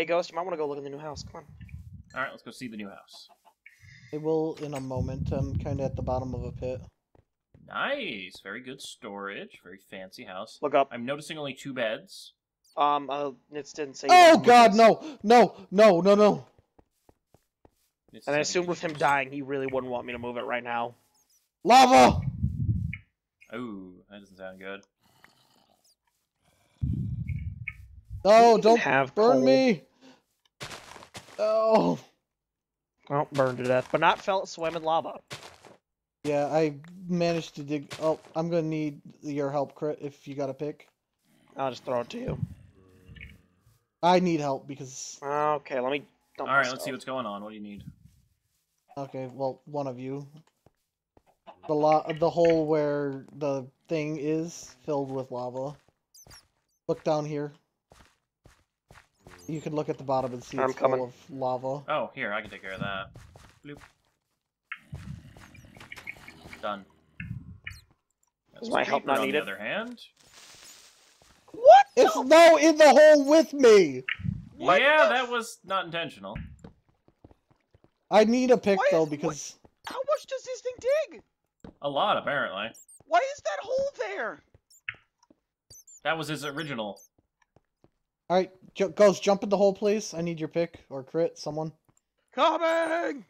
Hey, Ghost, you might want to go look in the new house. Come on. All right, let's go see the new house. It will in a moment. I'm kind of at the bottom of a pit. Nice, very good storage, very fancy house. Look up. I'm noticing only two beds. Um, uh, it didn't say. Oh God, no, no, no, no, no! It's And I 70 assumed with him dying, he really wouldn't want me to move it right now. Lava! Oh, that doesn't sound good. No, don't have burn coal. me! Oh, Well, burned to death, but not fell swam in lava. yeah, I managed to dig. Oh, I'm gonna need your help, crit. If you got a pick, I'll just throw it to you. I need help because. Okay, let me. All dump right, let's see what's going on. What do you need? Okay, well, one of you. The lo- the hole where the thing is filled with lava. Look down here. You can look at the bottom and see I'm it's coming. full of lava. Oh, here, I can take care of that. Bloop. Done. Is my help Creeper, not on needed? the other hand. What? It's no in the hole with me. What yeah, the that was not intentional. I need a pick Why though is- because How much does this thing dig? A lot, apparently. Why is that hole there? That was his original. All right, ju- Ghost, jump in the hole, please. I need your pick or crit, someone. Coming!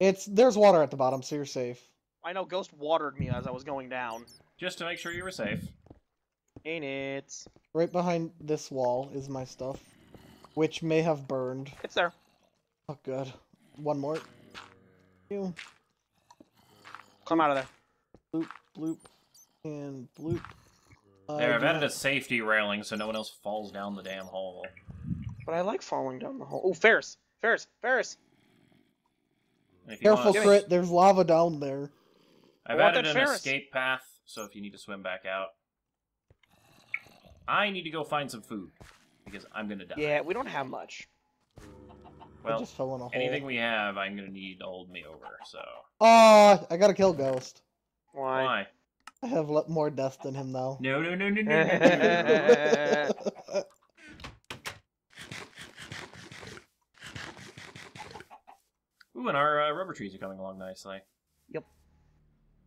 It's there's water at the bottom, so you're safe. I know Ghost watered me as I was going down. Just to make sure you were safe. Ain't it? Right behind this wall is my stuff, which may have burned. It's there. Oh, good. One more. You Come out of there. bloop bloop and bloop. I There, I've added not- a safety railing so no one else falls down the damn hole. But I like falling down the hole. Oh, Ferris! Ferris! Ferris! And if you Careful, want- crit. There's lava down there. I've want added an Ferris. escape path, so if you need to swim back out. I need to go find some food because I'm gonna die. Yeah, we don't have much. Well, just fell in a hole. anything we have, I'm gonna need to hold me over. So Ah, I gotta kill Ghost. Why? why? I have le- more death than him now. No, no, no, no, no, no, no. no. Ooh, and our uh, rubber trees are coming along nicely. Yep.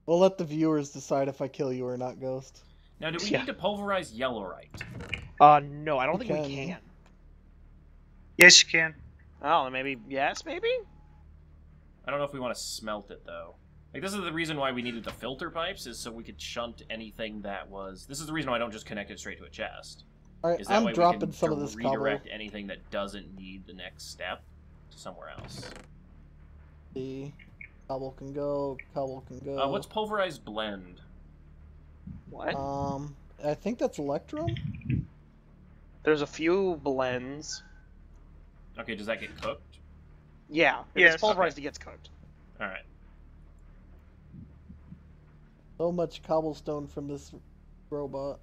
We'll let the viewers decide if I kill you or not, Ghost. Now, do we Yeah. need to pulverize Yellorite? Uh, no, I don't You think we can. can. Yes, you can. Oh, maybe yes, maybe. I don't know if we want to smelt it though. Like this is the reason why we needed the filter pipes, is so we could shunt anything that was. This is the reason why I don't just connect it straight to a chest. All right, Is that I'm way we dropping can some of this cobble. redirect anything that doesn't need the next step to somewhere else. The cobble can go. Cobble can go. Uh, what's pulverized blend? What? Um, I think that's Electrum. There's a few blends. Okay, does that get cooked? Yeah, if Yes. it's pulverized, it gets cooked. All right. So much cobblestone from this robot.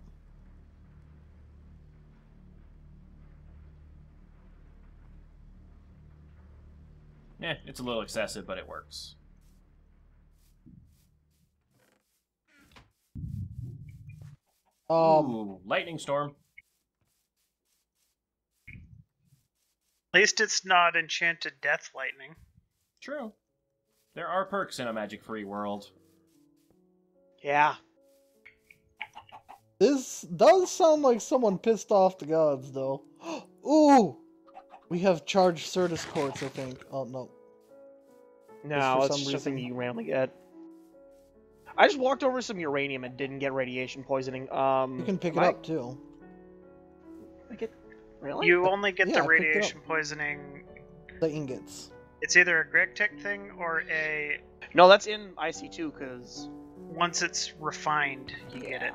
Yeah, it's a little excessive, but it works. Um, Ooh, lightning storm. At least it's not enchanted death lightning. True. There are perks in a magic-free world. Yeah. this does sound like someone pissed off the gods, though. Ooh, we have charged Certus quartz, I think. Oh no, No, for it's some just something reason. you randomly get. I just walked over some uranium and didn't get radiation poisoning. Um, you can pick it I- up too. I get really? You only get Yeah, the I picked it up. radiation poisoning. The ingots. It's either a GregTech thing or a. No, that's in IC two because Once it's refined, you get it.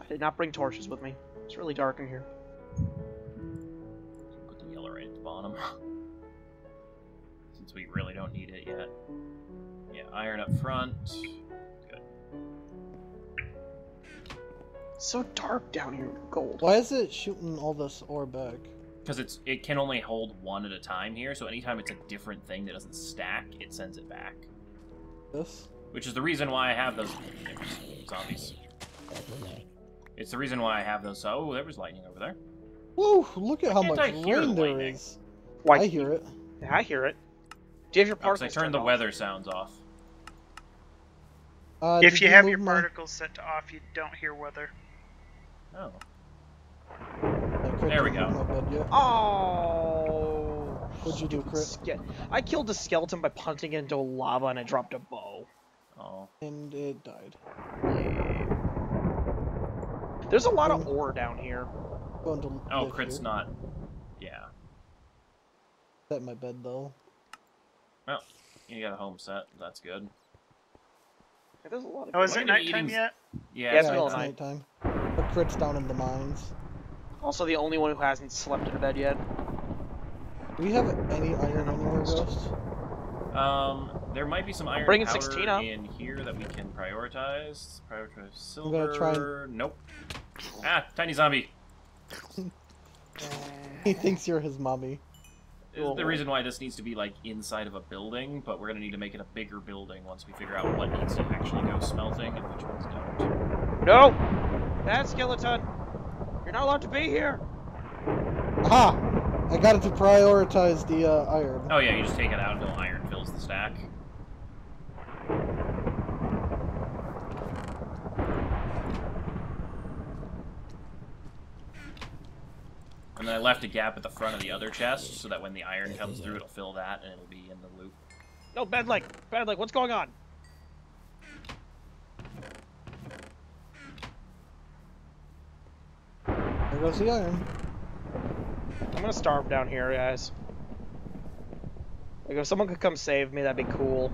I did not bring torches with me. It's really dark in here. Put the Yellorite at the bottom. Since we really don't need it yet. Yeah, iron up front. Good. so dark down here. Gold. Why is it shooting all this ore back? Because it's it can only hold one at a time here, so anytime it's a different thing that doesn't stack, it sends it back. This? Which is the reason why I have those zombies. It's the reason why I have those. Oh, there was lightning over there. Woo! Look at how much I hear rain there lightning? is. Why? I hear it. I hear it. Do you have your Oh, 'cause particles I turned turned the off? weather sounds off. Uh, if did you have your my- particles set to off, you don't hear weather. Oh. There we go. move my bed yet. Oh. What'd you do, Chris? Crit? ske- I killed a skeleton by punching it into lava and I dropped a bow. Oh. And it died. Yeah. There's a lot of ore down here. Oh, live crit's here. not. Yeah. Set my bed though. Well, You got a home set. That's good. There's a lot of Oh, is it nighttime eating- yet? Yeah. Yeah, it's it's middle it's of nighttime. nighttime. But crit's down in the mines. Also, the only one who hasn't slept in a bed yet. Do we have any iron anywhere, Ghost? Um, there might be some iron bringing powder 16 up. in here that we can prioritize. Prioritize I'm gonna try and- Nope. Ah, tiny zombie. He thinks you're his mommy. The reason why this needs to be like inside of a building, but we're gonna need to make it a bigger building once we figure out what needs to actually go smelting and which ones don't. No! Bad skeleton! You're not allowed to be here! Aha! I got it to prioritize the uh, iron. Oh yeah, you just take it out until iron fills the stack. And then I left a gap at the front of the other chest so that when the iron comes through, it'll fill that and it'll be in the loop. No, bad leg! Bad leg, what's going on? There goes the iron. I'm gonna starve down here, guys. Like, if someone could come save me, that'd be cool.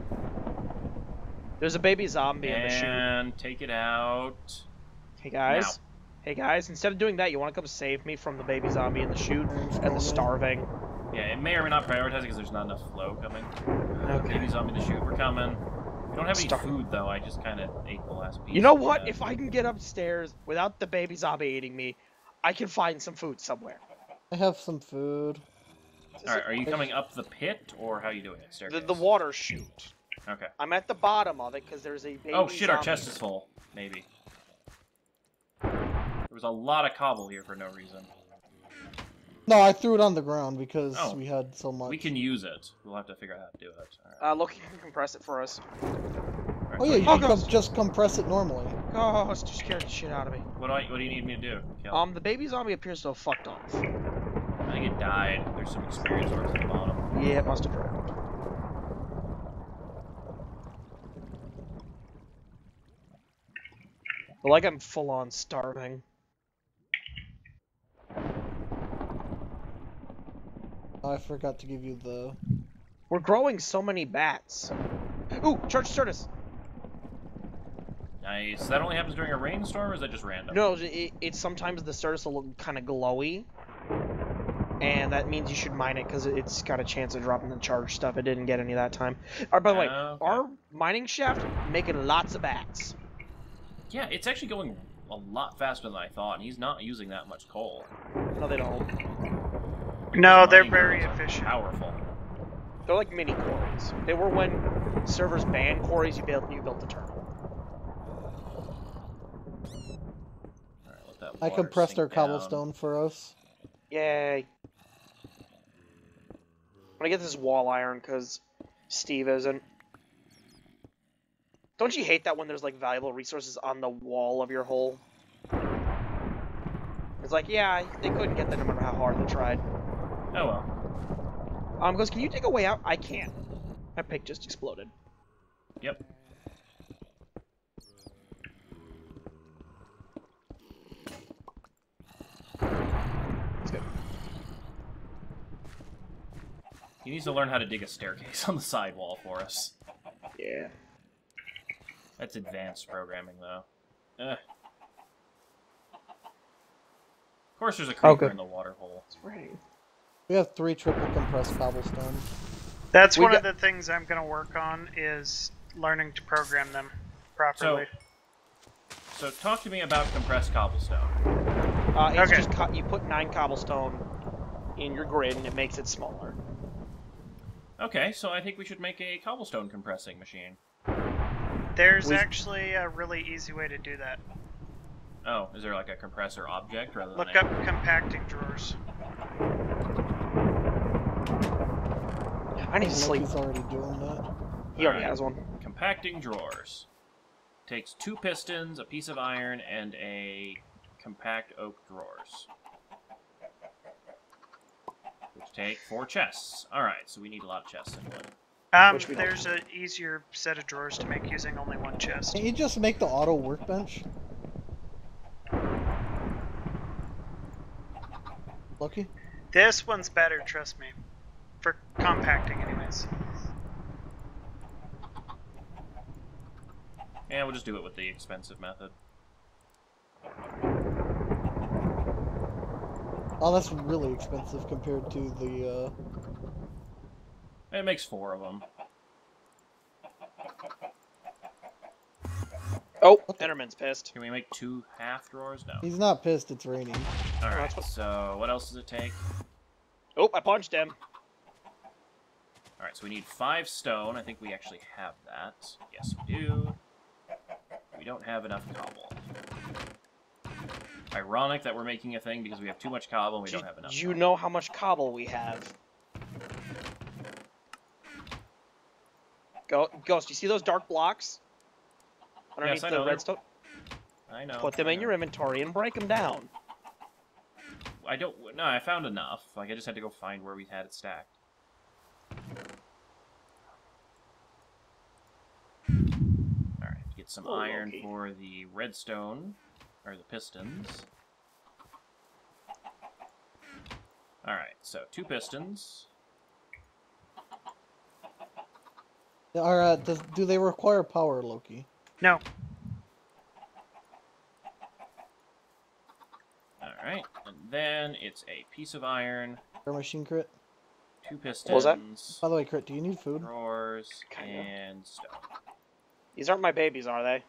There's a baby zombie in the chute. And take it out. Hey, guys. Hey, guys, instead of doing that, you wanna come save me from the baby zombie in the chute and the starving? Yeah, it may or may not prioritize because there's not enough flow coming. Okay. Baby zombie in the chute, we're coming. We don't have any Star- food though. I just kind of ate the last piece. You know what? that. If I can get upstairs without the baby zombie eating me, I can find some food somewhere. I have some food. All right, are you coming up the pit or how are you doing it? The, Staircase. the water chute. Okay. I'm at the bottom of it because there's a baby Oh shit, our chest is full. Maybe. There was a lot of cobble here for no reason. No, I threw it on the ground because Oh. we had so much. We can use it. We'll have to figure out how to do it. All right. Uh, look, you can compress it for us. All right, Oh yeah, you Oh, can com- just compress it normally. Oh, it's just scared the shit out of me. What do I? What do you need me to do? Kel? Um, the baby zombie appears to have fucked off. I think it died. There's some experience marks at the bottom. Yeah, it must have drowned. But like I'm full on starving. I forgot to give you the. We're growing so many bats. Ooh, charged Certus. Nice. That only happens during a rainstorm, or is that just random? No, it, it's sometimes the Certus will look kind of glowy, and that means you should mine it because it's got a chance of dropping the charge stuff. It didn't get any that time. Uh, by the way, Okay. our mining shaft making lots of bats. Yeah, it's actually going a lot faster than I thought, and he's not using that much coal. No, they don't. No, they're very efficient. Powerful. They're like mini quarries. They were when servers banned quarries. You built you built the terminal. All right, I compressed our down. cobblestone for us. Yay! I'm gonna get this wall iron because Steve isn't. Don't you hate that when there's like valuable resources on the wall of your hole? It's like, yeah, they couldn't get that no matter how hard they tried. Oh well. Um, goes, can you dig a way out? I can't. My pick just exploded. Yep. He needs to learn how to dig a staircase on the sidewall for us. Yeah. That's advanced programming, though. Ugh. Of course, there's a creeper Okay. in the water hole. That's right. We have three triple compressed cobblestone. That's We one got- of the things I'm going to work on is learning to program them properly. So, talk to me about compressed cobblestone. Uh, it's Okay. just co- you put nine cobblestone in your grid and it makes it smaller. Okay, so I think we should make a cobblestone compressing machine. There's we- actually a really easy way to do that. Oh, is there like a compressor object rather than Look a... up compacting drawers. I need to sleep. Lucky's already doing that. He already Alright. has one. compacting drawers. Takes two pistons, a piece of iron, and a compact oak drawers. Which take four chests. Alright, so we need a lot of chests in. Um, Which we don't. there's an easier set of drawers to make using only one chest. Can't you just make the auto workbench? Lucky? This one's better, trust me. For compacting, anyways. Yeah, we'll just do it with the expensive method. Oh, that's really expensive compared to the, uh... It makes four of them. Oh, What the- Enderman's pissed. Can we make two half drawers? No. He's not pissed, it's raining. Alright, that's so what else does it take? Oh, I punched him. Alright, so we need five stone. I think we actually have that. Yes, we do. We don't have enough cobble. Ironic that we're making a thing because we have too much cobble and we Do, don't have enough. do you cobble. know how much cobble we have? Go, Ghost, you see those dark blocks? Underneath I the know, redstone? I know. Put them I in know. your inventory and break them down. I don't. No, I found enough. Like I just had to go find where we had it stacked. All right, get some Oh, iron Loki. for the redstone or the pistons. All right, so two pistons. Alright, uh, does, do they require power, Loki? No, All right, and then it's a piece of iron, Air machine crit? two pistons, was that? By the way, crit, do you need food? drawers, Kinda. and stone. These aren't my babies, are they?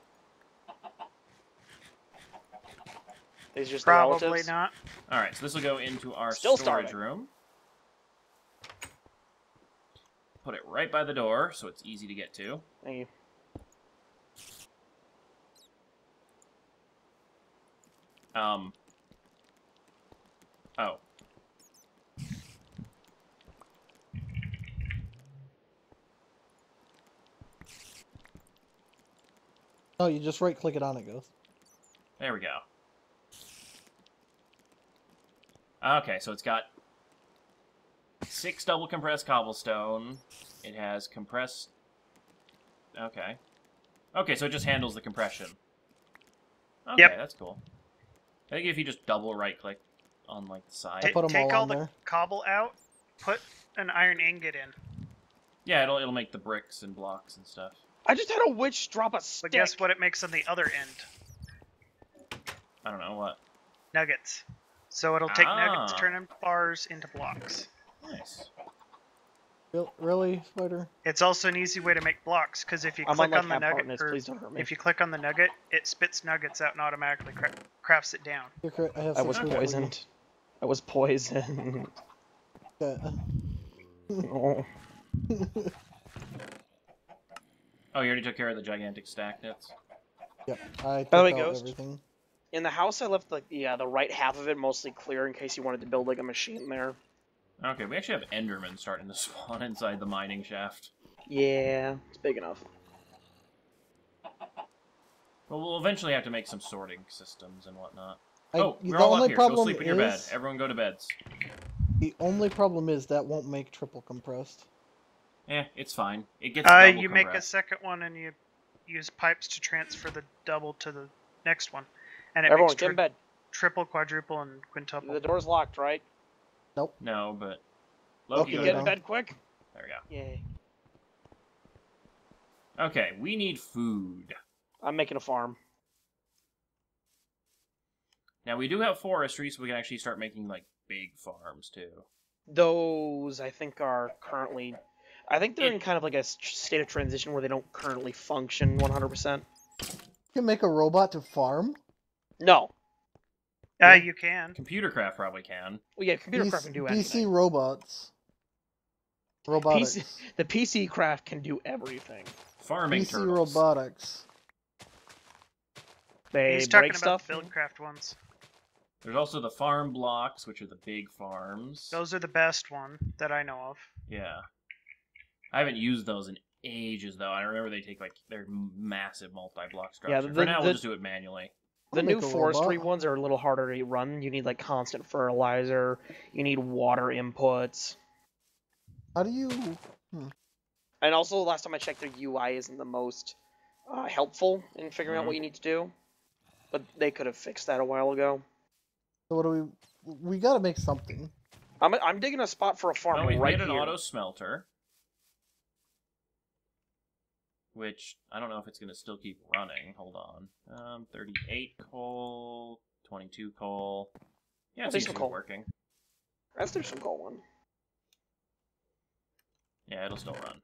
These just the probably relatives? not. All right, so this will go into our Still storage starving. room. Put it right by the door, so it's easy to get to. Thank you. Um. Oh. No, you just right click it on it goes. There we go. Okay, so it's got six double compressed cobblestone. It has compressed. Okay. Okay, so it just handles the compression. Okay, Yep. that's cool. I think if you just double right click on like the side. I put 'em take all all on the there. cobble out, put an iron ingot in. Yeah, it'll it'll make the bricks and blocks and stuff. I just had a witch drop a stick. But guess what it makes on the other end? I don't know what. Nuggets. So it'll take nuggets, Ah. turn them bars into blocks. Nice. Real, really, Spider? It's also an easy way to make blocks because if you I'm click on like on the nugget, partners. or Please don't hurt me. if you click on the nugget, it spits nuggets out and automatically cra- crafts it down. Here, crit, I have I some was food for you. poisoned. I was poisoned. Okay. oh. Oh, you already took care of the gigantic stack nets. Yep, I By the way, took out Ghost? everything. In the house, I left like the uh, the right half of it mostly clear in case you wanted to build like a machine there. Okay, we actually have Endermen starting to spawn inside the mining shaft. Yeah, it's big enough. Well, we'll eventually have to make some sorting systems and whatnot. I, oh, the we're all only up here. Go problem sleep in your bed. is Everyone go to beds. the only problem is that won't make triple compressed. Eh, it's fine. It gets Uh, double you make a second one and you use pipes to transfer the double to the next one, and it Everyone, makes get in tri- bed. triple, quadruple, and quintuple. The door's locked, right? Nope. No, but Loki, Loki. You get in bed quick. There we go. Yay! Okay, we need food. I'm making a farm. Now we do have forestry, so we can actually start making like big farms too. Those I think are currently. I think they're It- in kind of like a state of transition where they don't currently function 100%. You can make a robot to farm. No. Uh, Yeah. you can. Computer craft probably can. Well, yeah, computer DC, craft can do DC PC robots. Robotics. PC, the PC craft can do everything. Farming PC turtles. robotics. They He's talking break about stuff. the Buildcraft ones. There's also the farm blocks, which are the big farms. Those are the best one that I know of. Yeah. I haven't used those in ages though. I remember they take like they're massive multi-block structure. Yeah, For now, the- we'll just do it manually. The new forestry robot. ones are a little harder to run. You need like constant fertilizer. You need water inputs. How do you? Hmm. And also, last time I checked, their UI isn't the most uh, helpful in figuring out Mhm. what you need to do. But they could have fixed that a while ago. So what do we? We gotta make something. I'm, I'm digging a spot for a farm Well, we've right made an here. auto smelter, which I don't know if it's going to still keep running. Hold on. Um, 38 coal, 22 coal. Yeah, it's it there's seems some coal. working. Let's do some coal one. Yeah, it'll still run.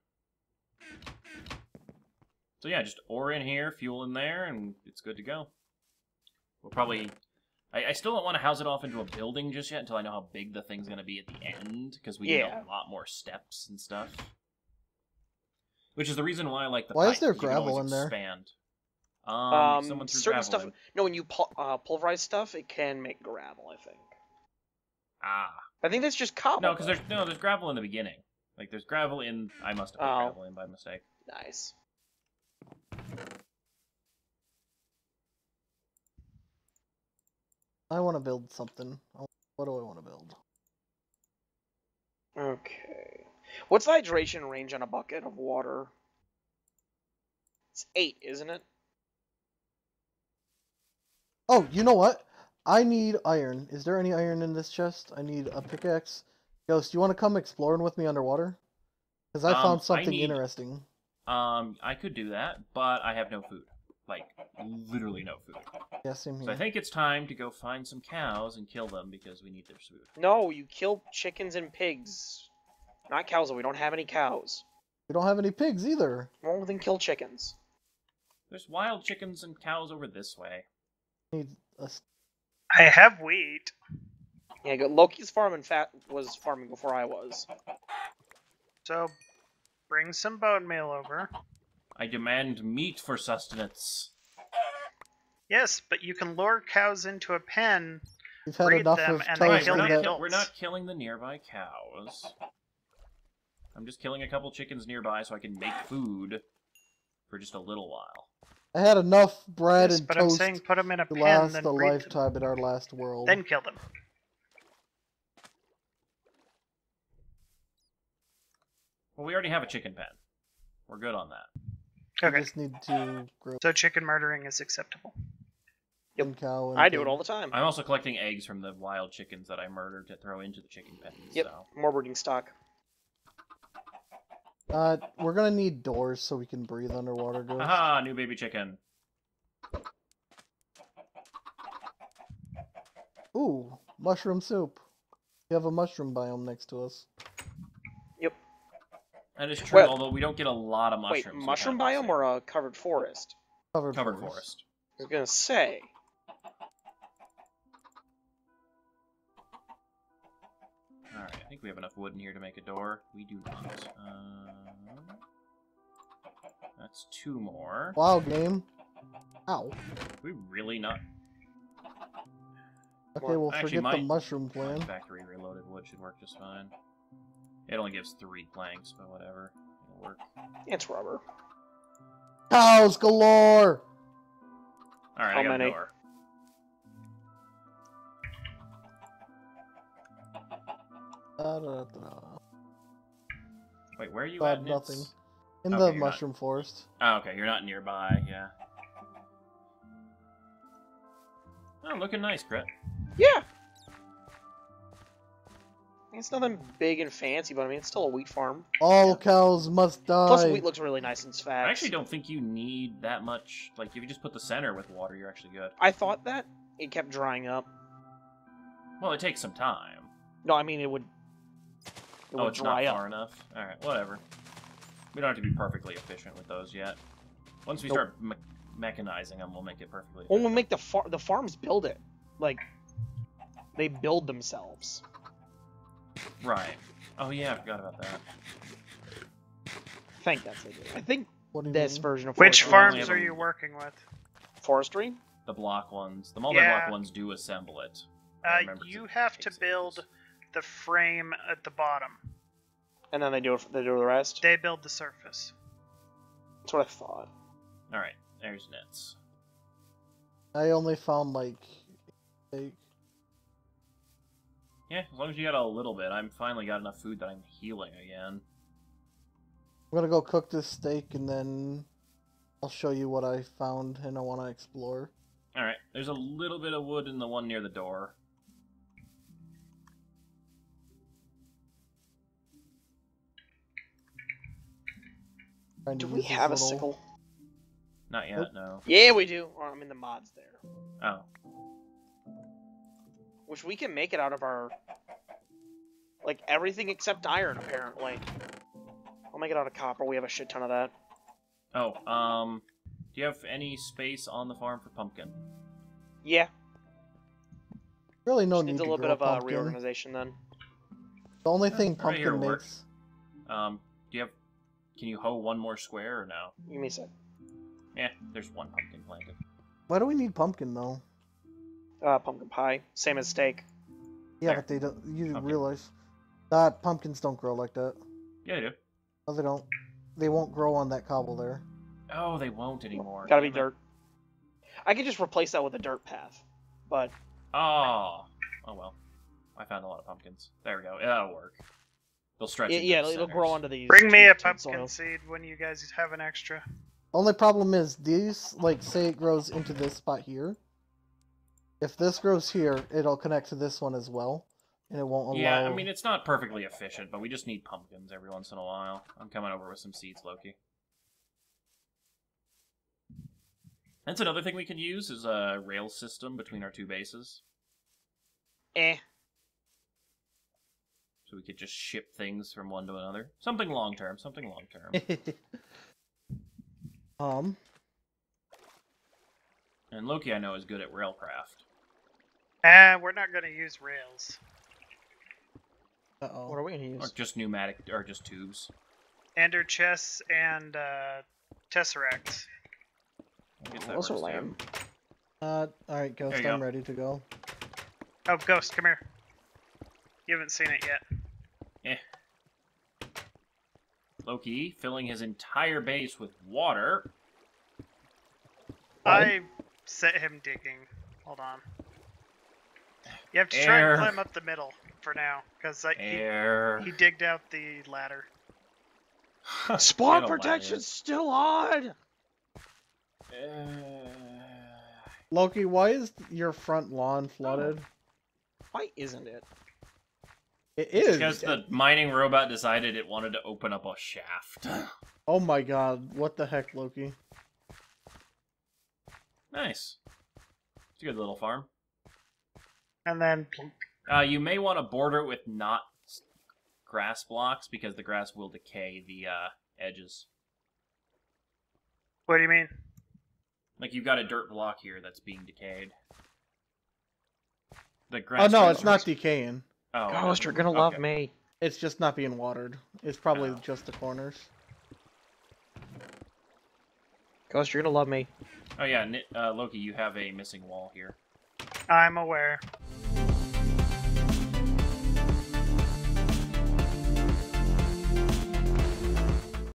So yeah, just ore in here, fuel in there, and it's good to go. We'll probably. I, I still don't want to house it off into a building just yet until I know how big the thing's going to be at the end, because we need a lot more steps and stuff. Which is the reason why I like the. Why is pipe, there 'cause you can always gravel in there? Expand. Um, Um, certain gravel stuff. in. No, when you pul- uh, pulverize stuff, it can make gravel. I think. Ah, I think that's just cobble. no, because there's no, there's gravel in the beginning. Like there's gravel in. I must have put Oh. gravel in by mistake. nice. I want to build something. What do I want to build? Okay. What's the hydration range on a bucket of water? It's eight, isn't it? Oh, you know what? I need iron. Is there any iron in this chest? I need a pickaxe. Ghost, you want to come exploring with me underwater? Because I Um, found I something need- interesting. Um, I could do that, but I have no food. Like literally no food. Yeah, same here. So I think it's time to go find some cows and kill them because we need their food. No, you kill chickens and pigs. Not cows, though. We don't have any cows. We don't have any pigs either. Well, then kill chickens. There's wild chickens and cows over this way. Need a s- I have wheat. Yeah, go- Loki's farm, in fact, was farming before I was. So bring some bone meal over. I demand meat for sustenance. Yes, but you can lure cows into a pen. We've had breed enough them of and telling they Right, kill the not, that. kill- adults. we're not killing the nearby cows. I'm just killing a couple chickens nearby so I can make food for just a little while. I had enough bread Yes, and but I'm saying put them in a to pen, last then a breed them, lifetime in our last world. then kill them. Well, we already have a chicken pen. We're good on that. We Okay, just need to grow so chicken murdering is acceptable. Yep. one cow. And I do it all the time. I'm also collecting eggs from the wild chickens that I murdered to throw into the chicken pens. Yep. So. More breeding stock. Uh, we're gonna need doors so we can breathe underwater. Ghost. Haha, new baby chicken. Ooh, mushroom soup. We have a mushroom biome next to us. Yep. That is true, Well- although we don't get a lot of mushrooms. Wait, mushroom biome or a covered forest? Covered, covered forest. forest? I was gonna say. I think we have enough wood in here to make a door. We do not. Um, that's two more. Wow, game. Ow. We really not. Okay, Well, we'll actually, forget my- the mushroom plan. factory reloaded wood should work just fine. It only gives three planks, but whatever. It'll work. It's rubber. Cows galore! Alright, How I got many? a door. Da, da, da. Wait, where are you I at? have Nitz? nothing. In Okay, the you're not- mushroom forest. Oh, okay, you're not nearby, yeah. Oh, looking nice, Brett. Yeah. It's nothing big and fancy, but I mean, it's still a wheat farm. All cows must die. Plus, wheat looks really nice and fat. I actually don't think you need that much. Like, if you just put the center with water, you're actually good. I thought that it kept drying up. Well, it takes some time. No, I mean it would. It oh, would it's dry not up. far enough. All right, whatever. We don't have to be perfectly efficient with those yet. Once we Nope. start me- mechanizing them, we'll make it perfectly. Well, Efficient. we'll make the far the farms build it. Like, they build themselves. Right. Oh yeah, I forgot about that. I think that's what they do. I think What do you this mean? version of Which forestry- farms are you working with? forestry. the block ones. The multi-block Yeah. ones do assemble it. I Uh, you it have to build ages. The frame at the bottom. And then they do it. They do the rest. They build the surface. That's what I thought. All right, there's nets. I only found like steak. Yeah, as long as you got a little bit. I'm finally got enough food that I'm healing again. I'm gonna go cook this steak and then I'll show you what I found and I want to explore. All right, there's a little bit of wood in the one near the door. Trying Do we have a little- sickle? Not yet, Nope. no. Yeah, we do. Oh, I'm in the mods there. Oh, Which we can make it out of our like everything except iron apparently. I'll make it out of copper. We have a shit ton of that. oh. Um, do you have any space on the farm for pumpkin? Yeah. Really, no just need needs a little bit of uh, pumpkin. reorganization then. The only thing right here pumpkin works. makes. Um, do you have? Can you hoe one more square or no? Give me a sec. Yeah, there's one pumpkin planted. Why do we need pumpkin though? Uh, pumpkin pie, same as steak. Yeah, There. but they don't. You Okay. realize that pumpkins don't grow like that. Yeah, they do. No, they don't. They won't grow on that cobble there. Oh, they won't anymore. Gotta be Damn it. dirt. I could just replace that with a dirt path, but Oh, oh well. I found a lot of pumpkins. There we go. That'll work. They'll stretch. yeah, yeah it'll grow centers. onto these. Bring me a pumpkin soils. seed when you guys have an extra. Only problem is these, like, say it grows into this spot here. If this grows here, it'll connect to this one as well, and it won't allow. Yeah, I mean it's not perfectly efficient, but we just need pumpkins every once in a while. I'm coming over with some seeds, Loki. That's another thing we can use is a rail system between our two bases, Eh. So we could just ship things from one to another. Something long term. Something long term. um, and Loki, I know, is good at railcraft. Ah, we're not gonna use rails. uh oh. What are we gonna Or use? just pneumatic, or just tubes. Ender chests and uh, tesseracts. I'll Those are lame. Uh, all right, Ghost. I'm ready to go. Oh, Ghost, come here. You haven't seen it yet. Loki filling his entire base with water. I set him digging. Hold on. You have to try Air. and climb up the middle for now, because he, Air. he digged out the ladder. Spawn Get a ladder. protection's still on. Uh, Loki, why is your front lawn flooded? Why isn't it? It is. Because the mining robot decided it wanted to open up a shaft. Oh my god, what the heck, Loki? nice. It's a good little farm. And then plunk. Uh, you may want to border it with not grass blocks because the grass will decay the uh, edges. What do you mean? Like you've got a dirt block here that's being decayed. The grass. Oh grass. no, it's not decaying. Oh, Ghost, you're gonna love okay. me. It's just not being watered. It's probably Oh. just the corners. Ghost, you're gonna love me. Oh yeah, uh, Loki, you have a missing wall here. I'm aware.